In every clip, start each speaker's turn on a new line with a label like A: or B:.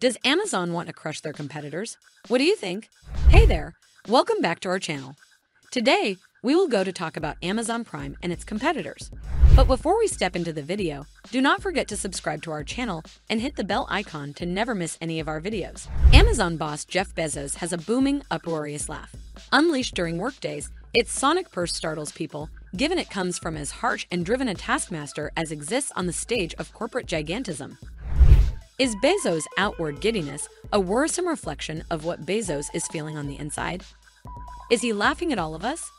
A: Does Amazon want to crush their competitors? What do you think? Hey there, welcome back to our channel. Today, we will go to talk about Amazon Prime and its competitors. But before we step into the video, do not forget to subscribe to our channel and hit the bell icon to never miss any of our videos. Amazon boss Jeff Bezos has a booming, uproarious laugh. Unleashed during workdays, its sonic purse startles people, given it comes from as harsh and driven a taskmaster as exists on the stage of corporate gigantism. Is Bezos' outward giddiness a worrisome reflection of what Bezos is feeling on the inside? Is he laughing at all of us?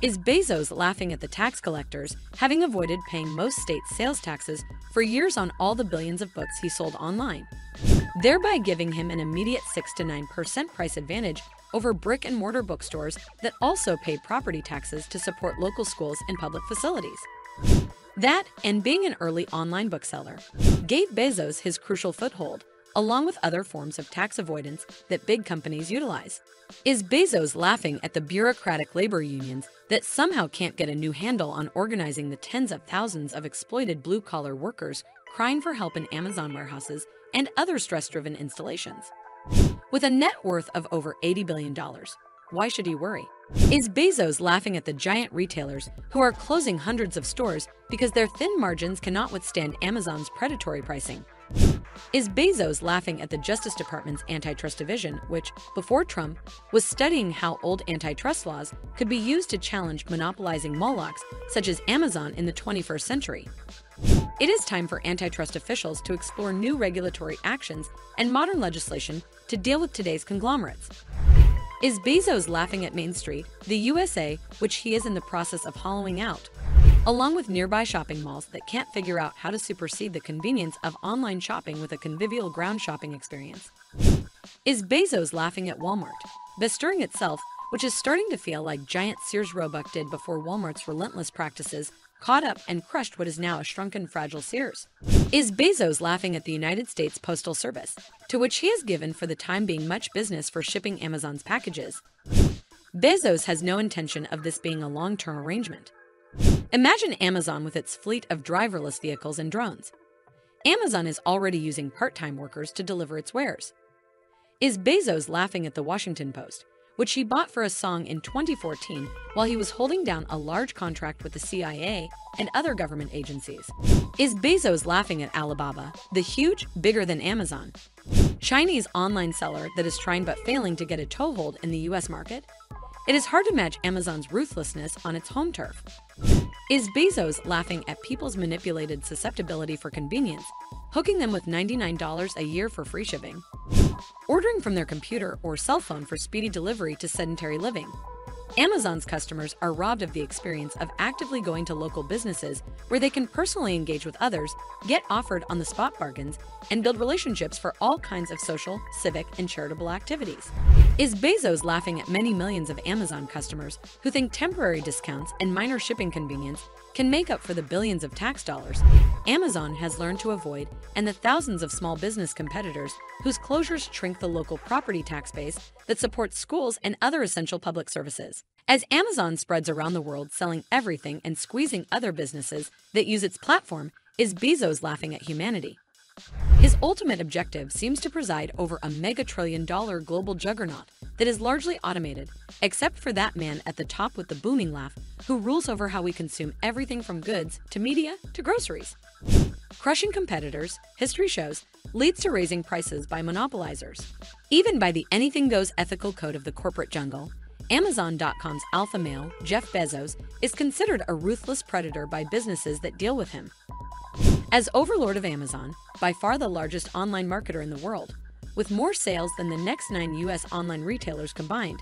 A: Is Bezos laughing at the tax collectors, having avoided paying most state sales taxes for years on all the billions of books he sold online, thereby giving him an immediate 6 to 9% price advantage over brick and mortar bookstores that also pay property taxes to support local schools and public facilities? That, and being an early online bookseller, gave Bezos his crucial foothold, along with other forms of tax avoidance that big companies utilize. Is Bezos laughing at the bureaucratic labor unions that somehow can't get a new handle on organizing the tens of thousands of exploited blue collar workers crying for help in Amazon warehouses and other stress driven installations? With a net worth of over $80 billion, why should he worry? Is Bezos laughing at the giant retailers who are closing hundreds of stores because their thin margins cannot withstand Amazon's predatory pricing? Is Bezos laughing at the Justice Department's antitrust division, which, before Trump, was studying how old antitrust laws could be used to challenge monopolizing Molochs such as Amazon in the 21st century? It is time for antitrust officials to explore new regulatory actions and modern legislation to deal with today's conglomerates. Is Bezos laughing at Main Street, the USA, which he is in the process of hollowing out, along with nearby shopping malls that can't figure out how to supersede the convenience of online shopping with a convivial ground shopping experience? Is Bezos laughing at Walmart, bestirring itself, which is starting to feel like giant Sears Roebuck did before Walmart's relentless practices caught up and crushed what is now a shrunken, fragile Sears. Is Bezos laughing at the United States Postal Service, to which he has given for the time being much business for shipping Amazon's packages? Bezos has no intention of this being a long term arrangement. Imagine Amazon with its fleet of driverless vehicles and drones. Amazon is already using part time workers to deliver its wares. Is Bezos laughing at the Washington Post, which he bought for a song in 2014 while he was holding down a large contract with the CIA and other government agencies. Is Bezos laughing at Alibaba, the huge, bigger than Amazon, Chinese online seller that is trying but failing to get a toehold in the US market? It is hard to match Amazon's ruthlessness on its home turf. Is Bezos laughing at people's manipulated susceptibility for convenience, hooking them with $99 a year for free shipping? Ordering from their computer or cell phone for speedy delivery to sedentary living. Amazon's customers are robbed of the experience of actively going to local businesses where they can personally engage with others, get offered on the spot bargains, and build relationships for all kinds of social, civic, and charitable activities. Is Bezos laughing at many millions of Amazon customers who think temporary discounts and minor shipping convenience can make up for the billions of tax dollars Amazon has learned to avoid and the thousands of small business competitors whose closures shrink the local property tax base that supports schools and other essential public services. As Amazon spreads around the world selling everything and squeezing other businesses that use its platform, is Bezos laughing at humanity? His ultimate objective seems to preside over a megatrillion dollar global juggernaut that is largely automated, except for that man at the top with the booming laugh who rules over how we consume everything from goods to media to groceries. Crushing competitors, history shows, leads to raising prices by monopolizers. Even by the anything goes ethical code of the corporate jungle, Amazon.com's alpha male, Jeff Bezos, is considered a ruthless predator by businesses that deal with him. As overlord of Amazon, by far the largest online marketer in the world, with more sales than the next nine US online retailers combined,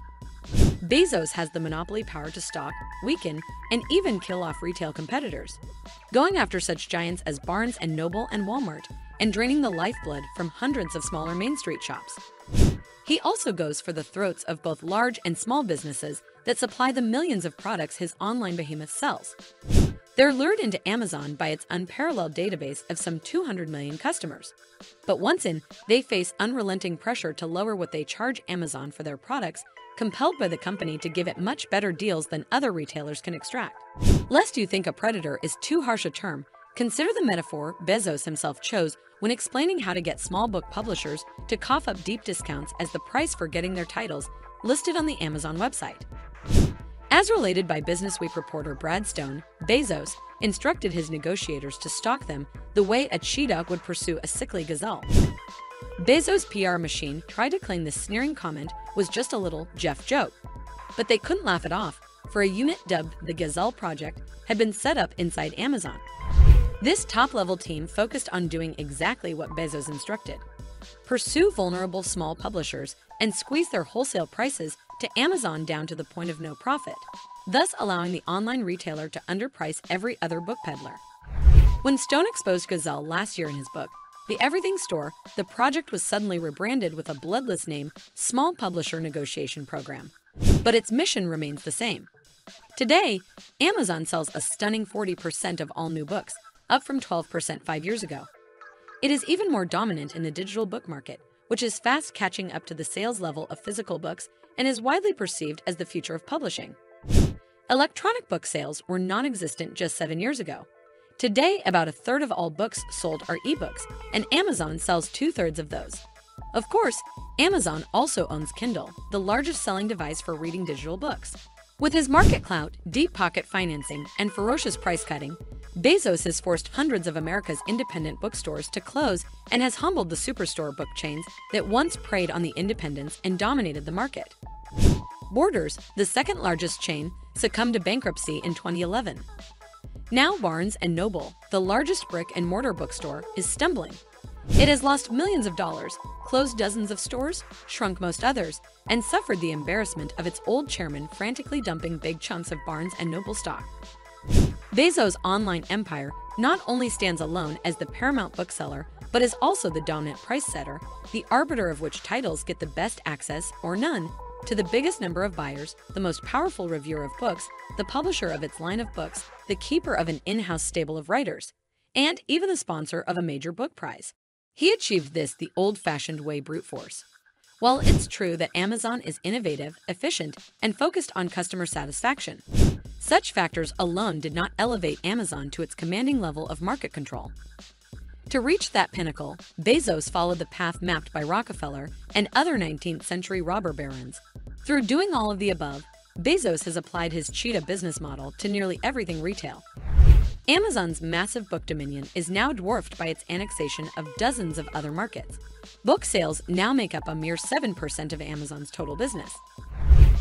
A: Bezos has the monopoly power to stalk, weaken, and even kill off retail competitors, going after such giants as Barnes and Noble and Walmart, and draining the lifeblood from hundreds of smaller Main Street shops. He also goes for the throats of both large and small businesses that supply the millions of products his online behemoth sells. They're lured into Amazon by its unparalleled database of some 200 million customers. But once in, they face unrelenting pressure to lower what they charge Amazon for their products, compelled by the company to give it much better deals than other retailers can extract. Lest you think a predator is too harsh a term, Consider the metaphor Bezos himself chose when explaining how to get small book publishers to cough up deep discounts as the price for getting their titles listed on the Amazon website. As related by Businessweek reporter Brad Stone, Bezos instructed his negotiators to stalk them the way a cheetah would pursue a sickly gazelle. Bezos' PR machine tried to claim this sneering comment was just a little Jeff joke, but they couldn't laugh it off, for a unit dubbed the Gazelle Project had been set up inside Amazon. This top-level team focused on doing exactly what Bezos instructed. Pursue vulnerable small publishers and squeeze their wholesale prices to Amazon down to the point of no profit, thus allowing the online retailer to underprice every other book peddler. When Stone exposed Gazelle last year in his book, The Everything Store, the project was suddenly rebranded with a bloodless name, Small Publisher Negotiation Program. But its mission remains the same. Today, Amazon sells a stunning 40% of all new books, up from 12% five years ago. It is even more dominant in the digital book market, which is fast catching up to the sales level of physical books and is widely perceived as the future of publishing. Electronic book sales were non existent just seven years ago. Today, about a third of all books sold are ebooks, and Amazon sells two thirds of those. Of course, Amazon also owns Kindle, the largest selling device for reading digital books. With his market clout, deep pocket financing, and ferocious price cutting, Bezos has forced hundreds of America's independent bookstores to close and has humbled the superstore book chains that once preyed on the independents and dominated the market. Borders, the second largest chain, succumbed to bankruptcy in 2011. Now Barnes & Noble, the largest brick and mortar bookstore, is stumbling. It has lost millions of dollars, closed dozens of stores, shrunk most others, and suffered the embarrassment of its old chairman frantically dumping big chunks of Barnes & Noble stock. Bezos' online empire not only stands alone as the paramount bookseller, but is also the dominant price setter, the arbiter of which titles get the best access, or none, to the biggest number of buyers, the most powerful reviewer of books, the publisher of its line of books, the keeper of an in-house stable of writers, and even the sponsor of a major book prize. He achieved this the old-fashioned way brute force. While it's true that Amazon is innovative, efficient, and focused on customer satisfaction, such factors alone did not elevate Amazon to its commanding level of market control. To reach that pinnacle, Bezos followed the path mapped by Rockefeller and other 19th century robber barons. Through doing all of the above, Bezos has applied his cheetah business model to nearly everything retail. Amazon's massive book dominion is now dwarfed by its annexation of dozens of other markets. Book sales now make up a mere 7% of Amazon's total business.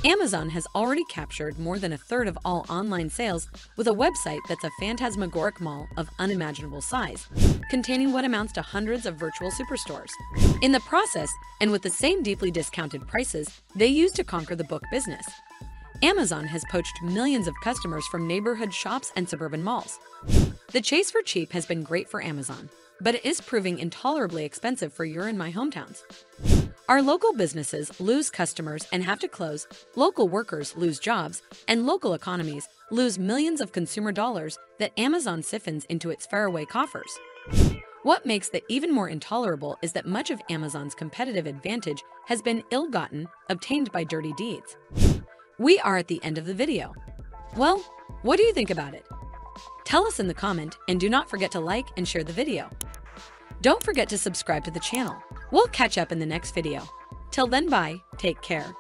A: Amazon has already captured more than a third of all online sales with a website that's a phantasmagoric mall of unimaginable size, containing what amounts to hundreds of virtual superstores. In the process, and with the same deeply discounted prices they use to conquer the book business, Amazon has poached millions of customers from neighborhood shops and suburban malls. The chase for cheap has been great for Amazon, but it is proving intolerably expensive for your and my hometowns. Our local businesses lose customers and have to close, local workers lose jobs, and local economies lose millions of consumer dollars that Amazon siphons into its faraway coffers. What makes that even more intolerable is that much of Amazon's competitive advantage has been ill-gotten, obtained by dirty deeds. We are at the end of the video. Well, what do you think about it? Tell us in the comment and do not forget to like and share the video. Don't forget to subscribe to the channel. We'll catch up in the next video. Till then, bye. Take care.